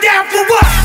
down for what?